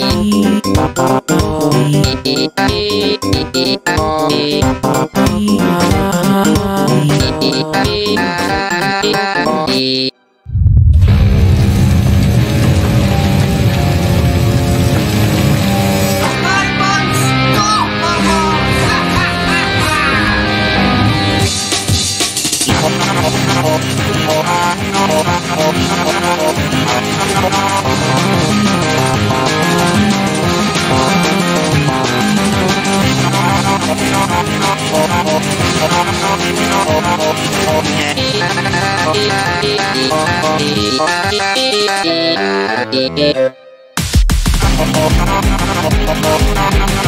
Bye. Thank you.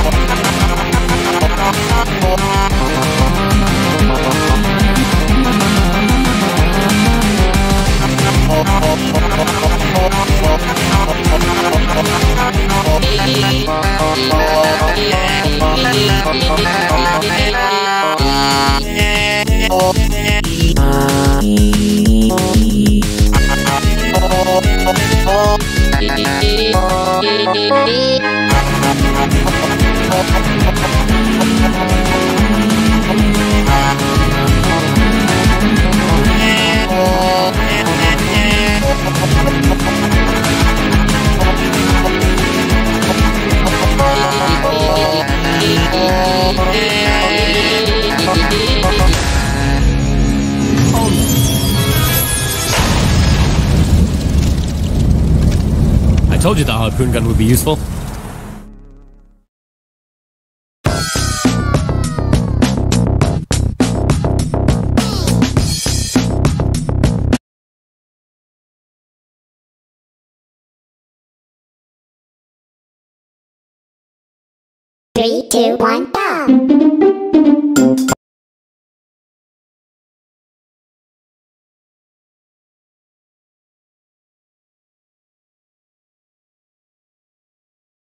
Oh, told you the harpoon gun would be useful. Three, two, one, go!